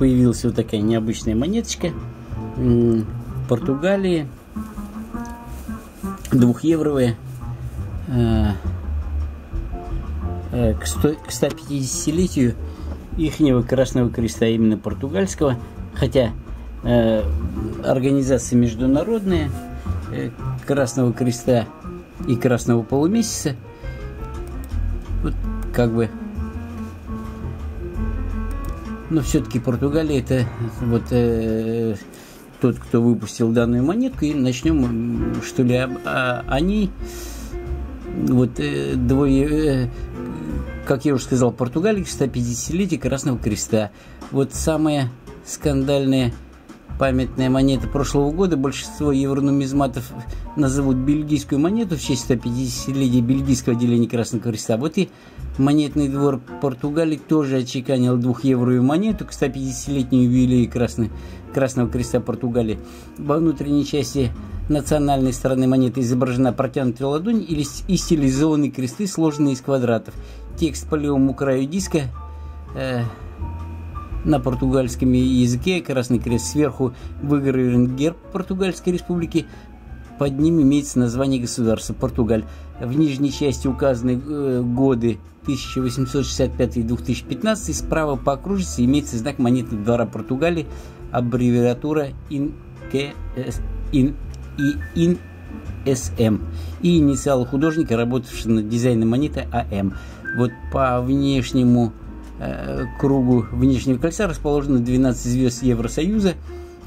появилась вот такая необычная монеточка. Португалии двухевровая э, э, к 150-летию ихнего Красного Креста, именно португальского, хотя э, организация международная Красного Креста и Красного Полумесяца, вот как бы но все-таки Португалия это вот э, тот, кто выпустил данную монетку, и начнем, что ли, а, они, вот э, двое, э, как я уже сказал, Португалия 150-летие Красного Креста. Вот самая скандальная памятная монета прошлого года. Большинство евронумизматов назовут бельгийскую монету в честь 150-летия бельгийского отделения Красного Креста. Вот и монетный двор Португалии тоже отчеканил двухевровую монету к 150-летнему юбилею Красной, Красного Креста Португалии. Во внутренней части национальной стороны монеты изображена протянутая ладонь или и стилизованные кресты, сложенные из квадратов. Текст по левому краю диска э, на португальском языке, Красный Крест сверху выгравирован герб Португальской Республики, под ним имеется название государства Португаль. В нижней части указаны э, годы 1865-2015. Справа по окружности имеется знак монетного двора Португалии, аббревиатура INKS, IN, IN, СМ и инициалы художника, работавшего над дизайном монеты АМ. Вот по внешнему Э, кругу внешнего кольца расположено 12 звезд Евросоюза.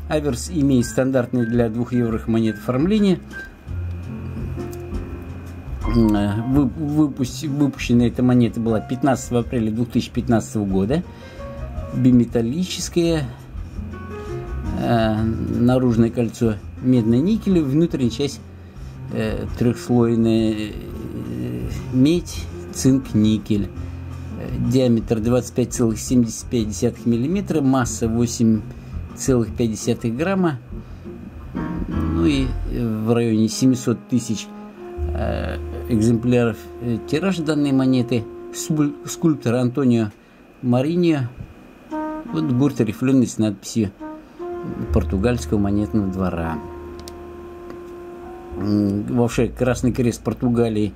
Аверс имеет стандартное для двухевровых монет оформление. Э, выпущена эта монета была 15 апреля 2015 года. Биметаллическое. Э, наружное кольцо медно-никель, внутренняя часть трехслойная медь, цинк, никель диаметр 25,75 мм, масса 8,5 грамма, ну и в районе 700 тысяч э, экземпляров э, тираж данной монеты. Скульптор Антонио Мариньо, вот гурт рифленый с надписью португальского монетного двора. Вообще Красный Крест Португалии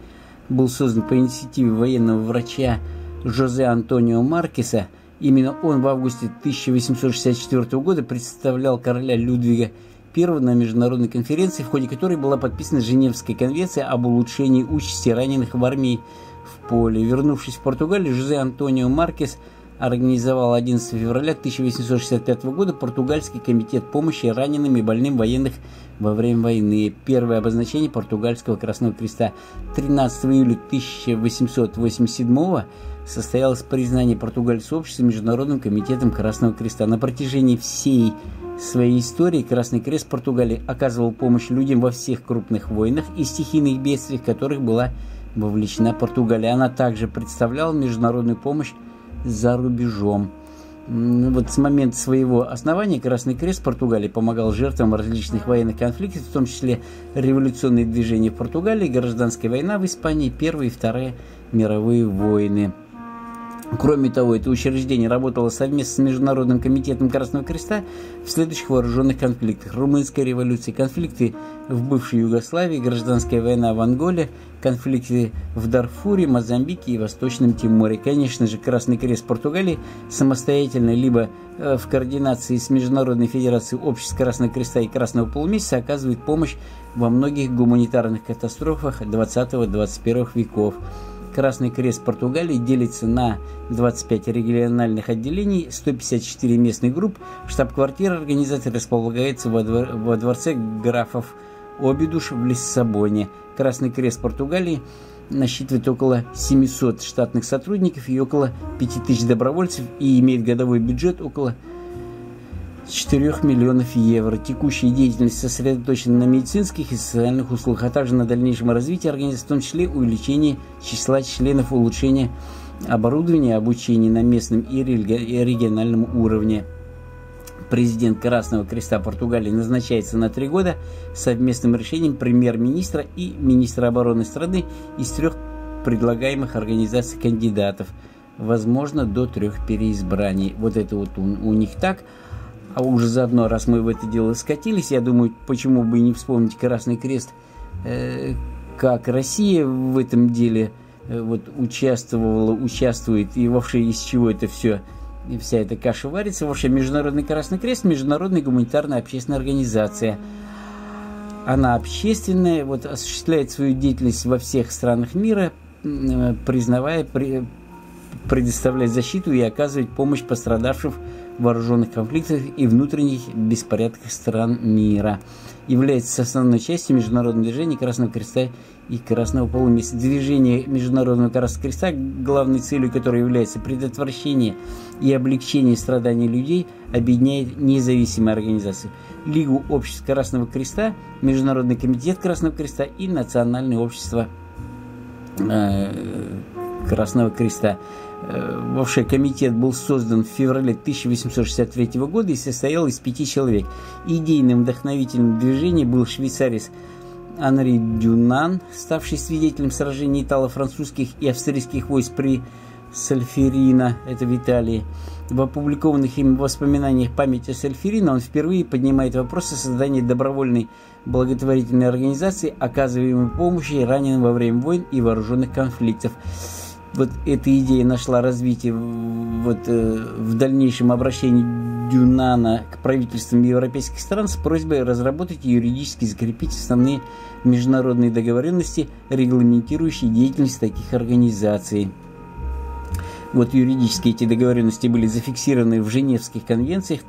был создан по инициативе военного врача Жозе Антонио Маркеса, именно он в августе 1864 года представлял короля Людвига I на международной конференции, в ходе которой была подписана Женевская конвенция об улучшении участи раненых в армии в поле. Вернувшись в Португалию, Жозе Антонио Маркес организовал 11 февраля 1865 года португальский комитет помощи раненым и больным военных во время войны. Первое обозначение португальского Красного Креста 13 июля 1887 года состоялось признание португальского общества Международным комитетом Красного Креста. На протяжении всей своей истории Красный Крест Португалии оказывал помощь людям во всех крупных войнах и стихийных бедствиях, в которых была вовлечена Португалия. Она также представляла международную помощь за рубежом. Вот с момента своего основания Красный Крест Португалии помогал жертвам различных военных конфликтов, в том числе революционные движения в Португалии, гражданская война в Испании, Первая и Вторая мировые войны. Кроме того, это учреждение работало совместно с Международным комитетом Красного Креста в следующих вооруженных конфликтах. Румынская революция, конфликты в бывшей Югославии, гражданская война в Анголе, конфликты в Дарфуре, Мозамбике и Восточном Тиморе. Конечно же, Красный Крест Португалии самостоятельно либо э, в координации с Международной Федерацией Обществ Красного Креста и Красного Полумесяца оказывает помощь во многих гуманитарных катастрофах 20-21 веков. Красный Крест Португалии делится на 25 региональных отделений, 154 местных групп. Штаб-квартира организации располагается во, двор, во дворце графов Обидуш в Лиссабоне. Красный Крест Португалии насчитывает около 700 штатных сотрудников и около 5000 добровольцев и имеет годовой бюджет около 4 миллионов евро. Текущая деятельность сосредоточена на медицинских и социальных услугах, а также на дальнейшем развитии организации, в том числе увеличении числа членов, улучшения оборудования, обучения на местном и региональном уровне. Президент Красного Креста Португалии назначается на три года совместным решением премьер-министра и министра обороны страны из трех предлагаемых организаций кандидатов – возможно до трех переизбраний. Вот это вот у, у них так. А уже заодно, раз мы в это дело скатились, я думаю, почему бы и не вспомнить Красный Крест, э, как Россия в этом деле э, вот участвовала, участвует, и вообще из чего это все, вся эта каша варится. Вообще Международный Красный Крест – международная гуманитарная общественная организация. Она общественная, вот осуществляет свою деятельность во всех странах мира, э, признавая, при, предоставлять защиту и оказывать помощь пострадавшим вооруженных конфликтах и внутренних беспорядках стран мира. Является основной частью международного движения Красного Креста и Красного Полумесяца. Движение Международного Красного Креста, главной целью которой является предотвращение и облегчение страданий людей, объединяет независимые организации. Лигу обществ Красного Креста, Международный комитет Красного Креста и Национальное общество э, Красного Креста. Э, вообще комитет был создан в феврале 1863 года и состоял из пяти человек. Идейным вдохновителем движения был швейцарец Анри Дюнан, ставший свидетелем сражений итало-французских и австрийских войск при Сальферина, это в Италии. В опубликованных им воспоминаниях памяти Сальферина он впервые поднимает вопрос о создании добровольной благотворительной организации, оказываемой помощи раненым во время войн и вооруженных конфликтов вот эта идея нашла развитие вот, э, в дальнейшем обращении Дюнана к правительствам европейских стран с просьбой разработать и юридически закрепить основные международные договоренности, регламентирующие деятельность таких организаций. Вот юридически эти договоренности были зафиксированы в Женевских конвенциях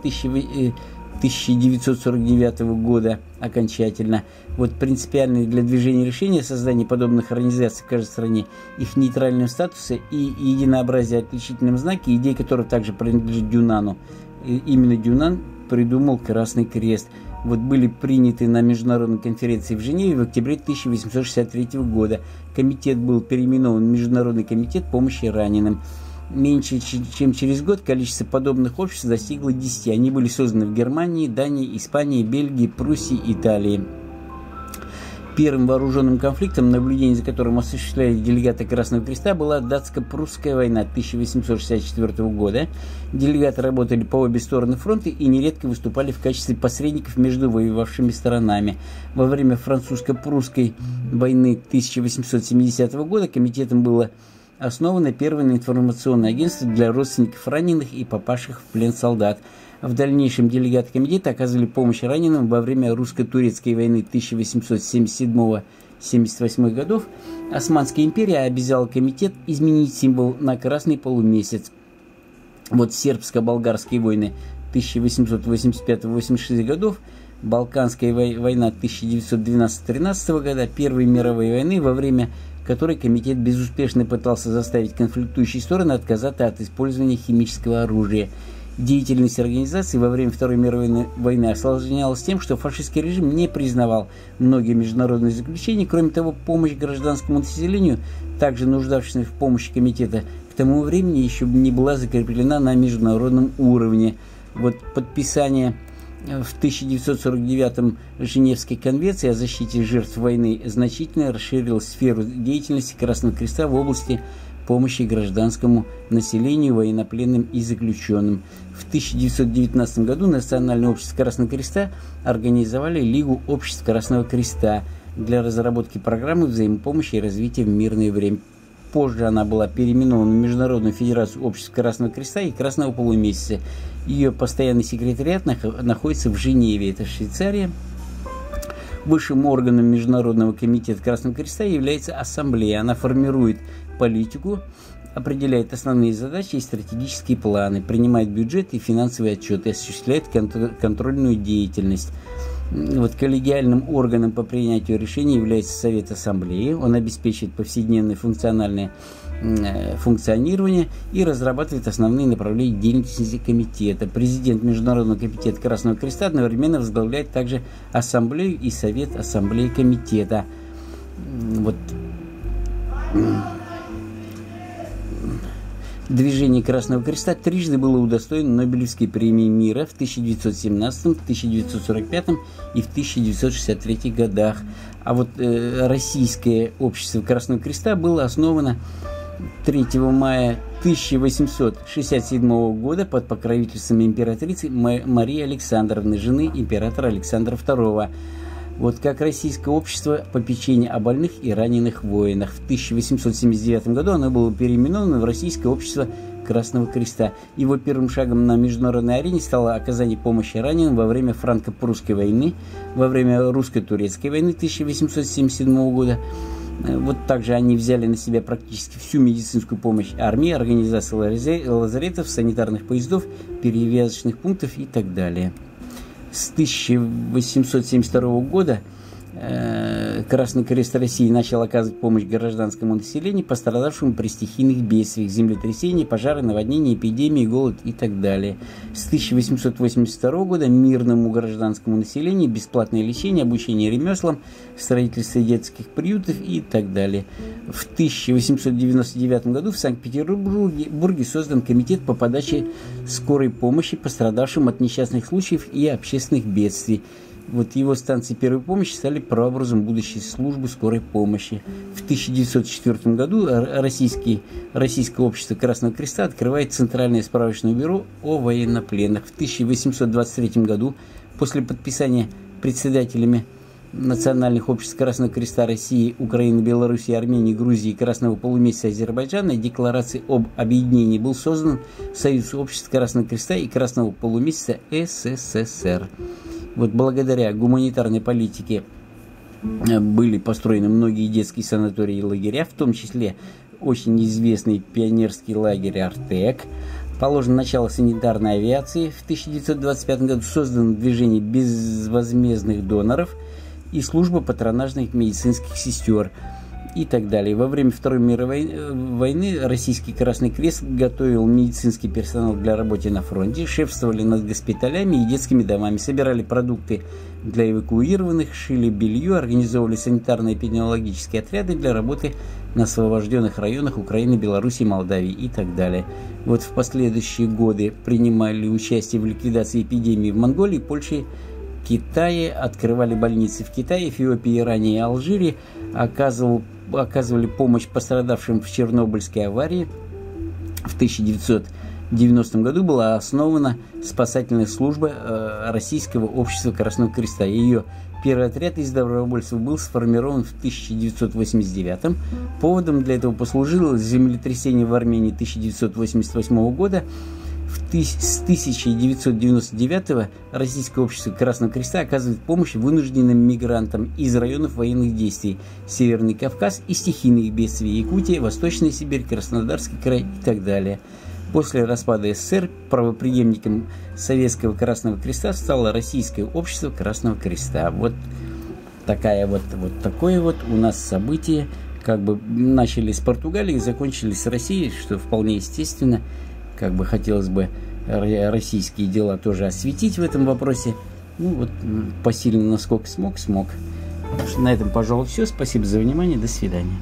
1949 года окончательно. Вот принципиальные для движения решения создания подобных организаций в каждой стране, их нейтрального статуса и единообразие отличительным знаке, идеи которых также принадлежит Дюнану. И именно Дюнан придумал Красный Крест. Вот были приняты на международной конференции в Женеве в октябре 1863 года. Комитет был переименован в Международный комитет помощи раненым меньше, чем через год количество подобных обществ достигло 10. Они были созданы в Германии, Дании, Испании, Бельгии, Пруссии, Италии. Первым вооруженным конфликтом, наблюдение за которым осуществляли делегаты Красного Креста, была датско-прусская война 1864 года. Делегаты работали по обе стороны фронта и нередко выступали в качестве посредников между воевавшими сторонами. Во время французско-прусской войны 1870 года комитетом было основано первое информационное агентство для родственников раненых и попавших в плен солдат. В дальнейшем делегаты комитета оказывали помощь раненым во время русско-турецкой войны 1877-78 годов. Османская империя обязала комитет изменить символ на красный полумесяц. Вот сербско-болгарские войны 1885-86 годов, Балканская война 1912-13 года, Первой мировой войны во время которой комитет безуспешно пытался заставить конфликтующие стороны отказаться от использования химического оружия. Деятельность организации во время Второй мировой войны осложнялась тем, что фашистский режим не признавал многие международные заключения. Кроме того, помощь гражданскому населению, также нуждавшимся в помощи комитета, к тому времени еще не была закреплена на международном уровне. Вот подписание в 1949 Женевской конвенции о защите жертв войны значительно расширил сферу деятельности Красного Креста в области помощи гражданскому населению, военнопленным и заключенным. В 1919 году Национальное общество Красного Креста организовали Лигу обществ Красного Креста для разработки программы взаимопомощи и развития в мирное время. Позже она была переименована в Международную Федерацию Обществ Красного Креста и Красного Полумесяца. Ее постоянный секретариат находится в Женеве, это Швейцария. Высшим органом Международного комитета Красного Креста является Ассамблея. Она формирует политику, определяет основные задачи и стратегические планы, принимает бюджет и финансовые отчеты, осуществляет контрольную деятельность. Вот коллегиальным органом по принятию решений является Совет Ассамблеи. Он обеспечивает повседневное функциональное э, функционирование и разрабатывает основные направления деятельности комитета. Президент Международного комитета Красного Креста одновременно возглавляет также Ассамблею и Совет Ассамблеи комитета. Вот. Движение Красного Креста трижды было удостоено Нобелевской премии мира в 1917, 1945 и в 1963 годах. А вот э, Российское общество Красного Креста было основано 3 мая 1867 года под покровительством императрицы Марии Александровны, жены императора Александра II. Вот как российское общество попечения о больных и раненых воинах. В 1879 году оно было переименовано в Российское общество Красного Креста. Его первым шагом на международной арене стало оказание помощи раненым во время франко-прусской войны, во время русско-турецкой войны 1877 года. Вот также они взяли на себя практически всю медицинскую помощь армии, организации лазаретов, санитарных поездов, перевязочных пунктов и так далее. С 1872 года Красный Крест России начал оказывать помощь гражданскому населению, пострадавшему при стихийных бедствиях, землетрясениях, пожары, наводнения, эпидемии, голод и так далее. С 1882 года мирному гражданскому населению бесплатное лечение, обучение ремеслам, строительство детских приютов и так далее. В 1899 году в Санкт-Петербурге создан комитет по подаче скорой помощи пострадавшим от несчастных случаев и общественных бедствий вот его станции первой помощи стали прообразом будущей службы скорой помощи. В 1904 году российский, Российское общество Красного Креста открывает Центральное справочное бюро о военнопленных. В 1823 году после подписания председателями национальных обществ Красного Креста России, Украины, Белоруссии, Армении, Грузии, Красного полумесяца Азербайджана декларации об объединении был создан Союз обществ Красного Креста и Красного полумесяца СССР. Вот благодаря гуманитарной политике э, были построены многие детские санатории и лагеря, в том числе очень известный пионерский лагерь «Артек». Положено начало санитарной авиации. В 1925 году создано движение безвозмездных доноров и служба патронажных медицинских сестер – и так далее. Во время Второй мировой э, войны Российский Красный Крест готовил медицинский персонал для работы на фронте, шефствовали над госпиталями и детскими домами, собирали продукты для эвакуированных, шили белье, организовывали санитарно-эпидемиологические отряды для работы на освобожденных районах Украины, Беларуси, Молдавии и так далее. Вот в последующие годы принимали участие в ликвидации эпидемии в Монголии, Польше, Китае, открывали больницы в Китае, Эфиопии, Иране и Алжире, оказывал оказывали помощь пострадавшим в Чернобыльской аварии. В 1990 году была основана спасательная служба э, Российского общества Красного Креста. Ее первый отряд из добровольцев был сформирован в 1989 Поводом для этого послужило землетрясение в Армении 1988 года, с 1999 Российское общество Красного Креста оказывает помощь вынужденным мигрантам из районов военных действий Северный Кавказ и стихийных бедствий Якутия, Восточная Сибирь, Краснодарский край и так далее. После распада СССР правоприемником Советского Красного Креста стало Российское общество Красного Креста. Вот такая вот, вот такое вот у нас событие. Как бы начали с Португалии, закончили с Россией, что вполне естественно как бы хотелось бы российские дела тоже осветить в этом вопросе. Ну вот, посильно насколько смог, смог. На этом, пожалуй, все. Спасибо за внимание. До свидания.